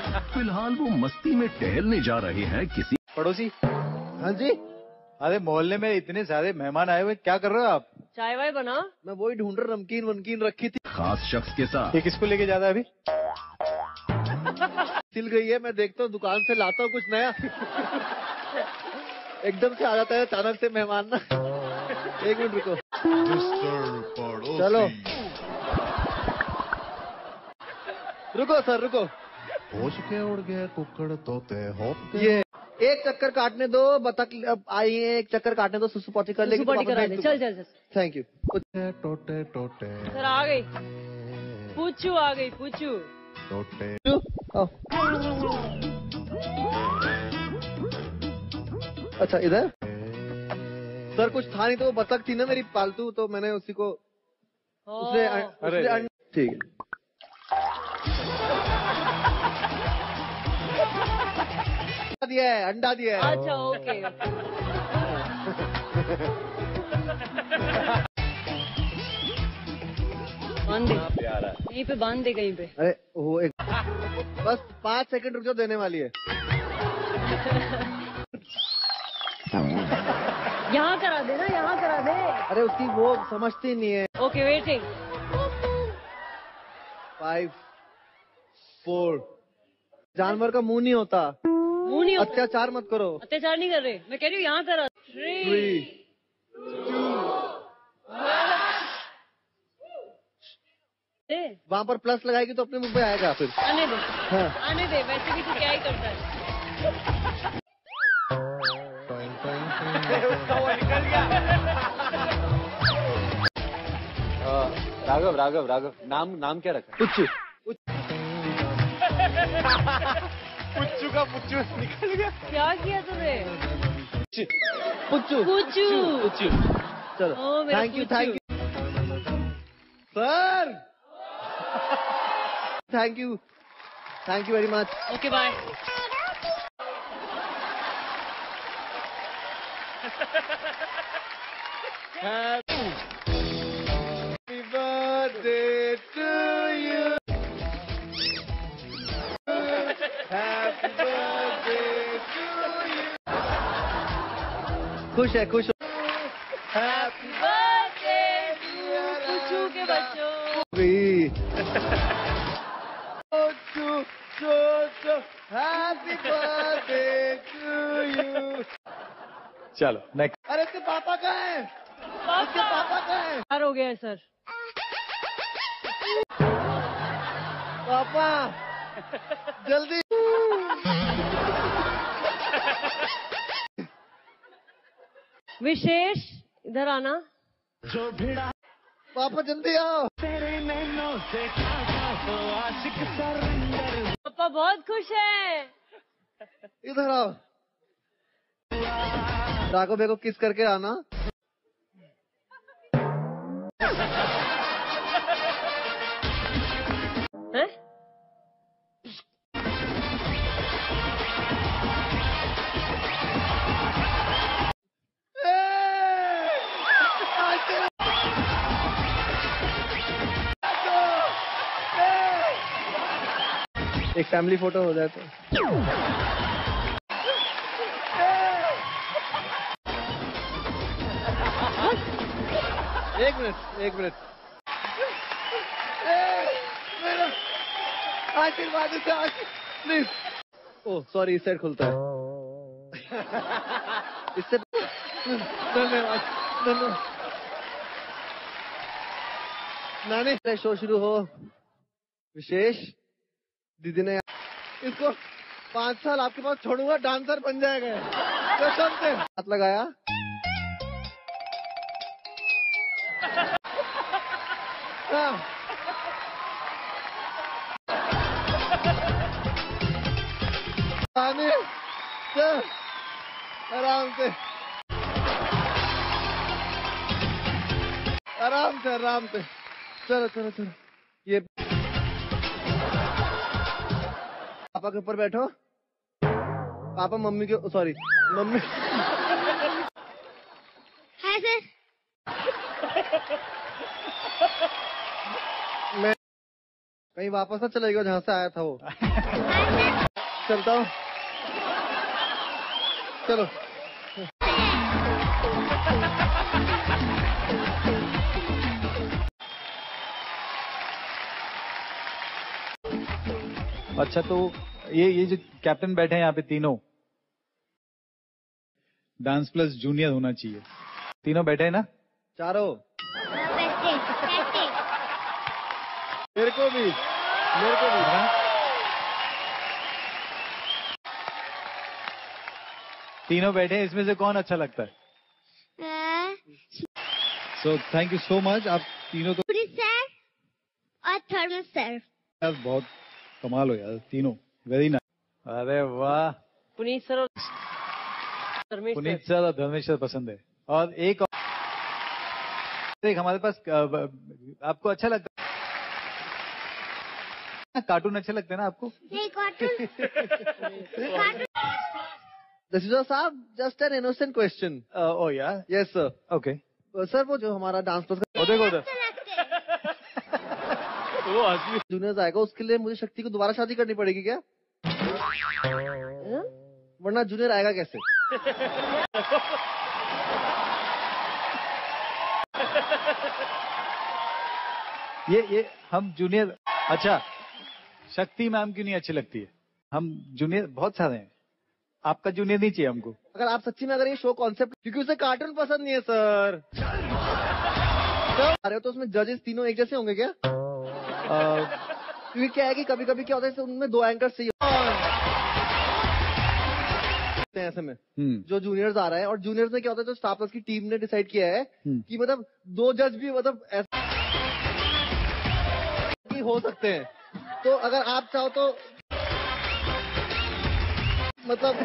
फ़िलहाल वो मस्ती में टहलने जा रहे हैं किसी पड़ोसी। हाँ जी। अरे मोहल्ले में इतने सारे मेहमान आए हुए क्या कर रहे हो आप? चाय वाय बना। मैं वही ढूंढ रहा नमकीन वमकीन रखी थी। खास शख्स के साथ। ये किसको लेके जाता है अभी। सिल गई है मैं देखता हूँ दुकान से लाता हूँ कुछ नया। एकदम से आ जाता है अचानक से मेहमान ना। एक मिनट रुको। चलो। रुको सर रुको। होश के उड़ गए कुकड़ तोते होते ये एक चक्कर काटने दो बतख अब आई है एक चक्कर काटने दो सुसु पॉटी कर लेगी सुसु पॉटी करा दे चल चल चल। थैंक यू टोटे टोटे सर आ गई। पूछू आ गई पूछू। टोटे। अच्छा इधर? सर कुछ था नहीं तो वो बतख थी ना मेरी पालतू तो मैंने उसी को उसने उसने अरे। ठीक है। दिया है अंडा दिया है अच्छा ओके बाँध दे यहीं पे बाँध दे कहीं पे अरे वो एक बस पाँच सेकंड रुक जाओ देने वाली है. यहाँ करा दे ना यहाँ करा दे. अरे उसकी वो समझती नहीं है. ओके वेटिंग फाइव फोर जानवर का मुँह नहीं होता. मुँह नहीं अत्याचार मत करो। अत्याचार नहीं कर रहे। मैं कह रही हूँ यहाँ करा। थ्री वहाँ पर प्लस लगाएगी तो अपने मुँह पे आएगा फिर। आने दे। हाँ। आने दे वैसे भी तू क्या ही करता है। राघव राघव राघव नाम नाम क्या रखा? पुच्चू पुच्चू का पुच्चू निकल गया क्या किया तूने पुच्चू पूछू चलो ओ, मेरा thank you पुच्चू। Thank you sir thank you thank you very much okay bye Happy खुश है खुश हैप्पी बर्थडे के बच्चों। हैप्पी बर्थडे टू यू चलो नेक्स्ट अरे इसके पापा कहाँ है? इसके पापा कहाँ है? प्यार हो गया है सर। पापा जल्दी। विशेष इधर आना। जो भिड़ा पापा जल्दी आओ। तेरे मैनो से पापा बहुत खुश है। इधर आओ। राघव भैया को किस करके आना? हैं? एक फैमिली फ़ोटो हो जाए तो। एक मिनट एक मिनट। आशीर्वाद प्लीज़ ओ सॉरी इस साइड खुलता है। इससे धन्यवाद धन्यवाद। नानी शो शुरू हो। विशेष। दीदी ने इसको पाँच साल आपके पास छोड़ूँगा, डांसर बन जाएगा। कसम से। हाथ लगाया। हाँ। आराम से। आराम से आराम से। चलो चलो चलो। पापा के ऊपर बैठो। पापा मम्मी के सॉरी मम्मी। हाय सर मैं कहीं वापस ना चलेगा जहाँ से आया था वो। चलता हूँ। चलो। अच्छा तो ये ये जो कैप्टन बैठे हैं यहाँ पे तीनों डांस प्लस जूनियर होना चाहिए। तीनों बैठे हैं ना? चारों। मेरे को भी मेरे को भी। हाँ? तीनों बैठे हैं इसमें से कौन अच्छा लगता है? So thank you so much आप तीनों तो पुरी सर और थर्मस सर यार बहुत कमाल हो यार तीनों। वेरी नाइस अरे वाह। पुनीत सर और धर्मेश पुनीत सर और धर्मेश सर पसंद है। और एक और एक हमारे पास आपको अच्छा लगता है। कार्टून अच्छे लगते हैं ना आपको? नहीं कार्टून। कार्टून दसीजा साहब जस्ट एन इनोसेंट क्वेश्चन ओ यार। यस सर ओके सर वो जो हमारा डांस प्लस ओ देखो उधर। वो जूनियर आएगा उसके लिए मुझे शक्ति को दोबारा शादी करनी पड़ेगी क्या? वरना जूनियर आएगा कैसे? ये ये हम जूनियर अच्छा शक्ति मैम क्यों नहीं अच्छी लगती है। हम जूनियर बहुत सारे हैं। आपका जूनियर नहीं चाहिए हमको। अगर आप सच्ची में अगर ये शो कॉन्सेप्ट क्योंकि उसे कार्टून पसंद नहीं है सर अरे तो उसमें जजेस तीनों एक जैसे होंगे क्या? क्योंकि क्या है कि कभी कभी क्या होता है उनमें दो एंकर चाहिए। हैं ऐसे में। हम्म। जो जूनियर्स आ रहे हैं और जूनियर्स में क्या होता है जो स्टाफ की टीम ने डिसाइड किया है हम्म। कि मतलब दो जज भी मतलब ऐसा हो सकते हैं। तो अगर आप चाहो तो मतलब